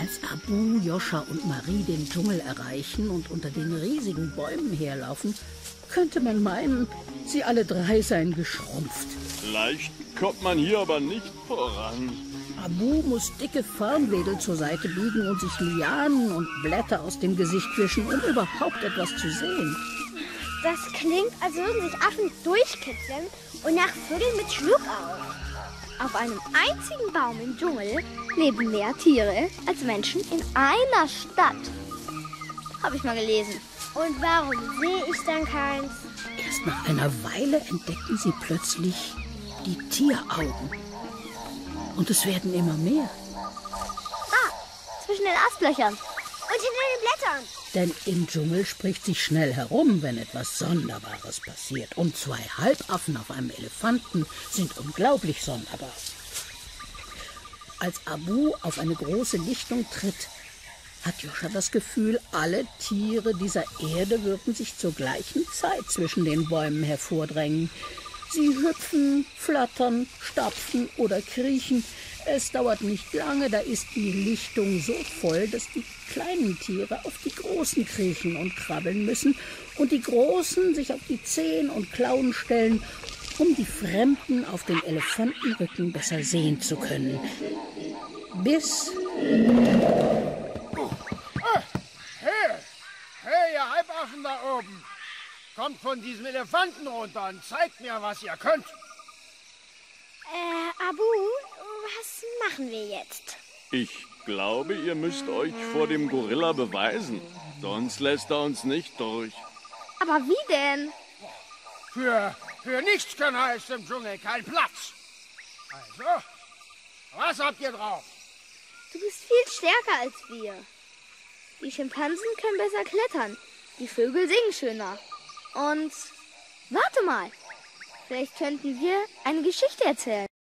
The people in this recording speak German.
Als Abu, Joscha und Marie den Dschungel erreichen und unter den riesigen Bäumen herlaufen, könnte man meinen, sie alle drei seien geschrumpft. Leicht kommt man hier aber nicht voran. Abu muss dicke Farnwedel zur Seite biegen und sich Lianen und Blätter aus dem Gesicht wischen, um überhaupt etwas zu sehen. Das klingt, als würden sich Affen durchkitzeln und nach Vögeln mit Schluckaugen. Auf einem einzigen Baum im Dschungel leben mehr Tiere als Menschen in einer Stadt. Habe ich mal gelesen. Und warum sehe ich dann keins? Erst nach einer Weile entdecken sie plötzlich die Tieraugen. Und es werden immer mehr. Ah, zwischen den Astlöchern Blättern. Denn im Dschungel spricht sich schnell herum, wenn etwas Sonderbares passiert. Und zwei Halbaffen auf einem Elefanten sind unglaublich sonderbar. Als Abu auf eine große Lichtung tritt, hat Joscha das Gefühl, alle Tiere dieser Erde würden sich zur gleichen Zeit zwischen den Bäumen hervordrängen. Sie hüpfen, flattern, stapfen oder kriechen. Es dauert nicht lange, da ist die Lichtung so voll, dass die kleinen Tiere auf die großen kriechen und krabbeln müssen und die großen sich auf die Zehen und Klauen stellen, um die Fremden auf den Elefantenrücken besser sehen zu können. Bis Hey, hey, ihr Halbaffen da oben! Kommt von diesem Elefanten runter und zeigt mir, was ihr könnt. Äh, Abu, was machen wir jetzt? Ich glaube, ihr müsst euch vor dem Gorilla beweisen. Sonst lässt er uns nicht durch. Aber wie denn? Für, für Nichtskönner ist im Dschungel kein Platz. Also, was habt ihr drauf? Du bist viel stärker als wir. Die Schimpansen können besser klettern. Die Vögel singen schöner. Und warte mal. Vielleicht könnten wir eine Geschichte erzählen.